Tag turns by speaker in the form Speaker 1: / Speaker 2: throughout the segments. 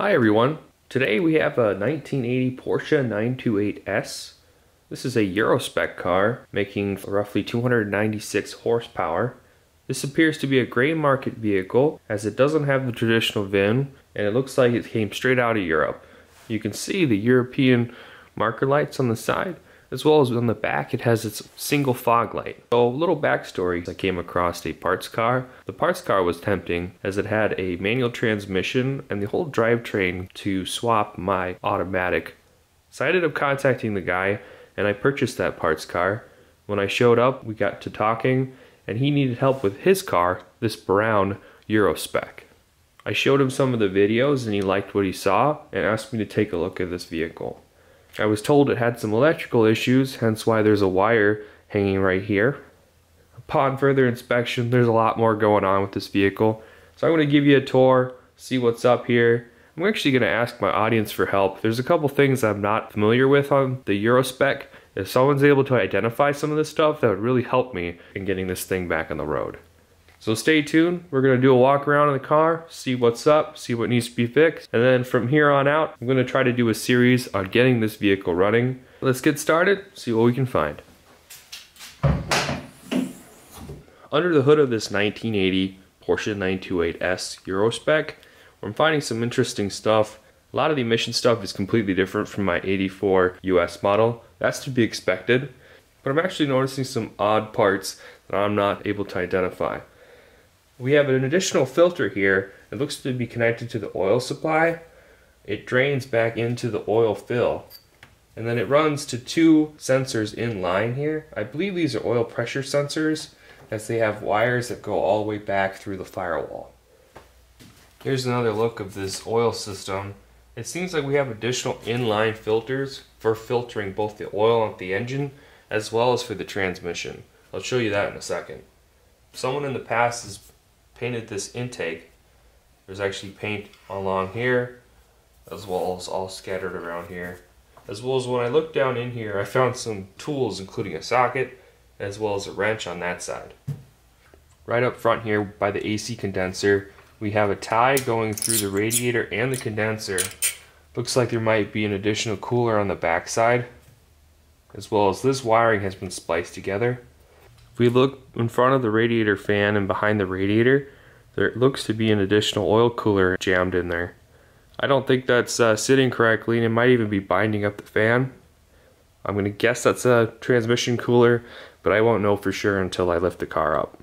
Speaker 1: Hi everyone. Today we have a 1980 Porsche 928S. This is a Eurospec car making roughly 296 horsepower. This appears to be a gray market vehicle as it doesn't have the traditional VIN and it looks like it came straight out of Europe. You can see the European marker lights on the side as well as on the back it has its single fog light. So a little backstory, I came across a parts car. The parts car was tempting as it had a manual transmission and the whole drivetrain to swap my automatic. So I ended up contacting the guy and I purchased that parts car. When I showed up, we got to talking and he needed help with his car, this brown Eurospec. I showed him some of the videos and he liked what he saw and asked me to take a look at this vehicle. I was told it had some electrical issues, hence why there's a wire hanging right here. Upon further inspection, there's a lot more going on with this vehicle. So I'm going to give you a tour, see what's up here. I'm actually going to ask my audience for help. There's a couple things I'm not familiar with on the Eurospec. If someone's able to identify some of this stuff, that would really help me in getting this thing back on the road. So stay tuned. We're going to do a walk around in the car, see what's up, see what needs to be fixed. And then from here on out, I'm going to try to do a series on getting this vehicle running. Let's get started, see what we can find. Under the hood of this 1980 Porsche 928S Eurospec, I'm finding some interesting stuff. A lot of the emission stuff is completely different from my 84 US model. That's to be expected. But I'm actually noticing some odd parts that I'm not able to identify. We have an additional filter here. It looks to be connected to the oil supply. It drains back into the oil fill. And then it runs to two sensors in line here. I believe these are oil pressure sensors as they have wires that go all the way back through the firewall. Here's another look of this oil system. It seems like we have additional inline filters for filtering both the oil of the engine as well as for the transmission. I'll show you that in a second. Someone in the past has painted this intake. There's actually paint along here, as well as all scattered around here. As well as when I looked down in here, I found some tools, including a socket, as well as a wrench on that side. Right up front here by the AC condenser, we have a tie going through the radiator and the condenser. Looks like there might be an additional cooler on the back side, as well as this wiring has been spliced together we look in front of the radiator fan and behind the radiator, there looks to be an additional oil cooler jammed in there. I don't think that's uh, sitting correctly and it might even be binding up the fan. I'm going to guess that's a transmission cooler, but I won't know for sure until I lift the car up.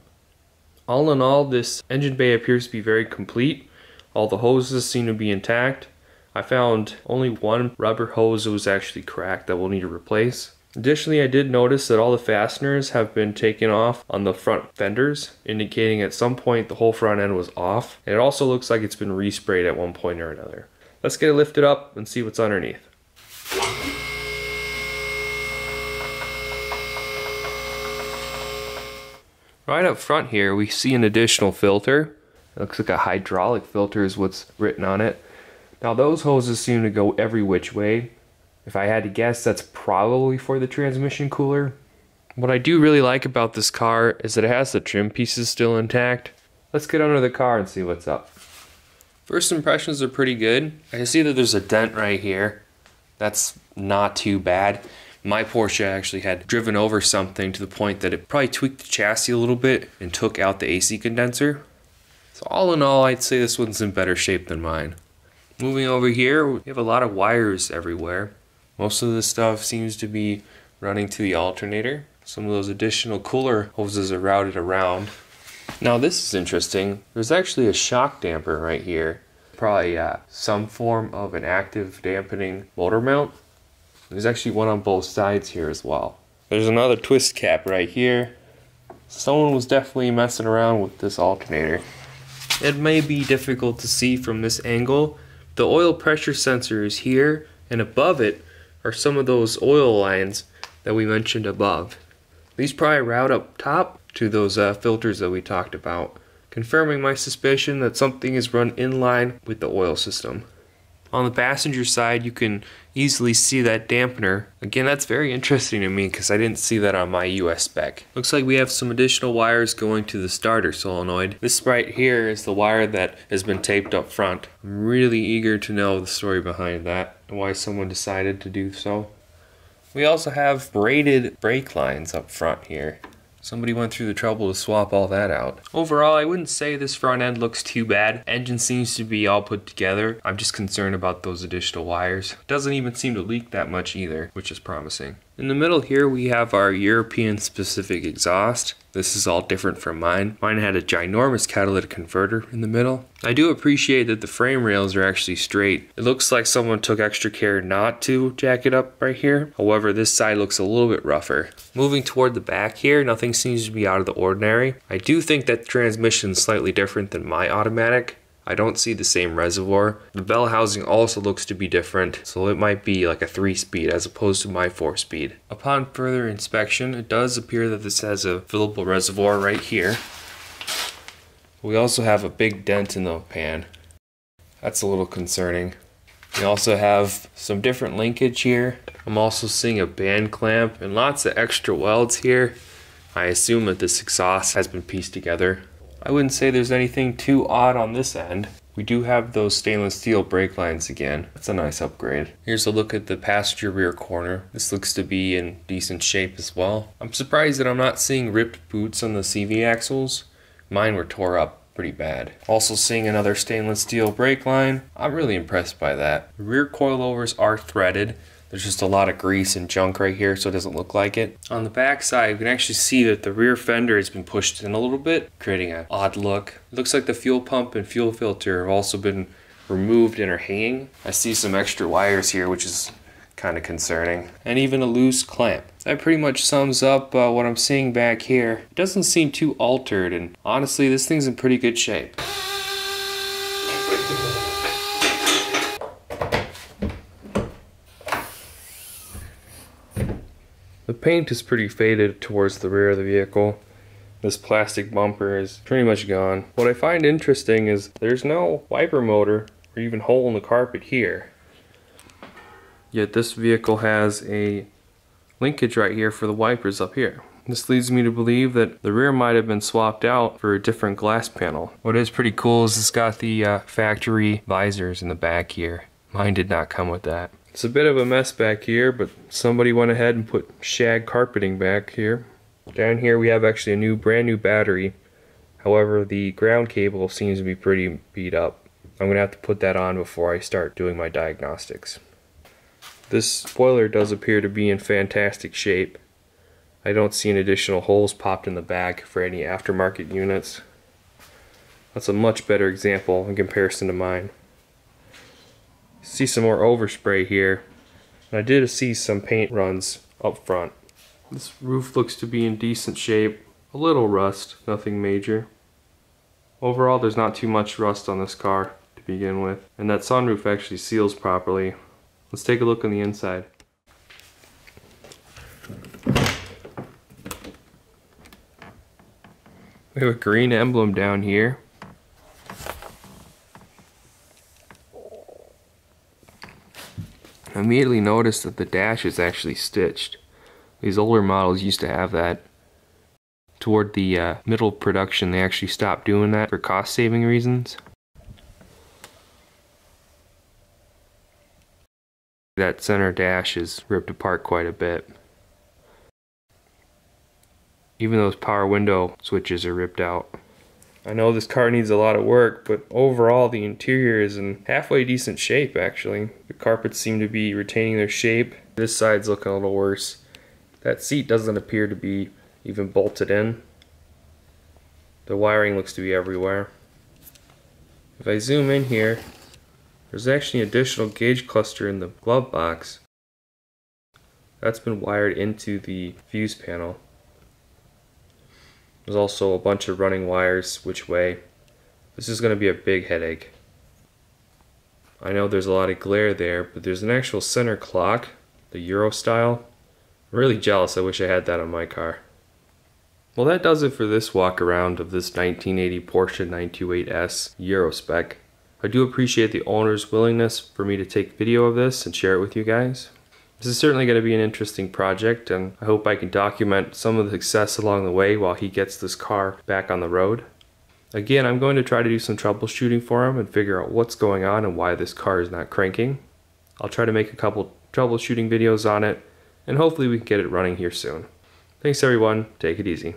Speaker 1: All in all, this engine bay appears to be very complete. All the hoses seem to be intact. I found only one rubber hose that was actually cracked that we'll need to replace. Additionally, I did notice that all the fasteners have been taken off on the front fenders, indicating at some point the whole front end was off. And it also looks like it's been resprayed at one point or another. Let's get it lifted up and see what's underneath. Right up front here, we see an additional filter. It looks like a hydraulic filter is what's written on it. Now those hoses seem to go every which way, if I had to guess, that's probably for the transmission cooler. What I do really like about this car is that it has the trim pieces still intact. Let's get under the car and see what's up. First impressions are pretty good. I see that there's a dent right here. That's not too bad. My Porsche actually had driven over something to the point that it probably tweaked the chassis a little bit and took out the AC condenser. So all in all, I'd say this one's in better shape than mine. Moving over here, we have a lot of wires everywhere. Most of the stuff seems to be running to the alternator. Some of those additional cooler hoses are routed around. Now this is interesting. There's actually a shock damper right here. Probably uh, some form of an active dampening motor mount. There's actually one on both sides here as well. There's another twist cap right here. Someone was definitely messing around with this alternator. It may be difficult to see from this angle. The oil pressure sensor is here and above it are some of those oil lines that we mentioned above. These probably route up top to those uh, filters that we talked about, confirming my suspicion that something is run in line with the oil system. On the passenger side, you can easily see that dampener. Again, that's very interesting to me because I didn't see that on my US spec. Looks like we have some additional wires going to the starter solenoid. This right here is the wire that has been taped up front. I'm really eager to know the story behind that and why someone decided to do so. We also have braided brake lines up front here. Somebody went through the trouble to swap all that out. Overall, I wouldn't say this front end looks too bad. Engine seems to be all put together. I'm just concerned about those additional wires. Doesn't even seem to leak that much either, which is promising. In the middle here, we have our European specific exhaust. This is all different from mine. Mine had a ginormous catalytic converter in the middle. I do appreciate that the frame rails are actually straight. It looks like someone took extra care not to jack it up right here. However, this side looks a little bit rougher. Moving toward the back here, nothing seems to be out of the ordinary. I do think that the transmission is slightly different than my automatic. I don't see the same reservoir. The bell housing also looks to be different, so it might be like a 3-speed as opposed to my 4-speed. Upon further inspection, it does appear that this has a fillable reservoir right here. We also have a big dent in the pan. That's a little concerning. We also have some different linkage here. I'm also seeing a band clamp and lots of extra welds here. I assume that this exhaust has been pieced together. I wouldn't say there's anything too odd on this end. We do have those stainless steel brake lines again. That's a nice upgrade. Here's a look at the passenger rear corner. This looks to be in decent shape as well. I'm surprised that I'm not seeing ripped boots on the CV axles. Mine were tore up pretty bad. Also seeing another stainless steel brake line. I'm really impressed by that. Rear coilovers are threaded. There's just a lot of grease and junk right here so it doesn't look like it. On the back side, you can actually see that the rear fender has been pushed in a little bit, creating an odd look. It looks like the fuel pump and fuel filter have also been removed and are hanging. I see some extra wires here, which is kind of concerning. And even a loose clamp. That pretty much sums up uh, what I'm seeing back here. It doesn't seem too altered, and honestly, this thing's in pretty good shape. The paint is pretty faded towards the rear of the vehicle. This plastic bumper is pretty much gone. What I find interesting is there's no wiper motor or even hole in the carpet here. Yet this vehicle has a linkage right here for the wipers up here. This leads me to believe that the rear might have been swapped out for a different glass panel. What is pretty cool is it's got the uh, factory visors in the back here. Mine did not come with that. It's a bit of a mess back here, but somebody went ahead and put shag carpeting back here. Down here we have actually a new, brand new battery. However, the ground cable seems to be pretty beat up. I'm gonna have to put that on before I start doing my diagnostics. This spoiler does appear to be in fantastic shape. I don't see any additional holes popped in the back for any aftermarket units. That's a much better example in comparison to mine see some more overspray here. And I did see some paint runs up front. This roof looks to be in decent shape. A little rust, nothing major. Overall, there's not too much rust on this car to begin with. And that sunroof actually seals properly. Let's take a look on the inside. We have a green emblem down here. I immediately noticed that the dash is actually stitched. These older models used to have that. Toward the uh, middle production, they actually stopped doing that for cost saving reasons. That center dash is ripped apart quite a bit. Even those power window switches are ripped out. I know this car needs a lot of work, but overall the interior is in halfway decent shape actually. The carpets seem to be retaining their shape. This side's looking a little worse. That seat doesn't appear to be even bolted in. The wiring looks to be everywhere. If I zoom in here, there's actually an additional gauge cluster in the glove box. That's been wired into the fuse panel. There's also a bunch of running wires which way. This is going to be a big headache. I know there's a lot of glare there, but there's an actual center clock, the Euro style. I'm really jealous, I wish I had that on my car. Well that does it for this walk around of this 1980 Porsche 928S Euro spec. I do appreciate the owner's willingness for me to take video of this and share it with you guys. This is certainly going to be an interesting project and I hope I can document some of the success along the way while he gets this car back on the road. Again, I'm going to try to do some troubleshooting for him and figure out what's going on and why this car is not cranking. I'll try to make a couple troubleshooting videos on it and hopefully we can get it running here soon. Thanks everyone, take it easy.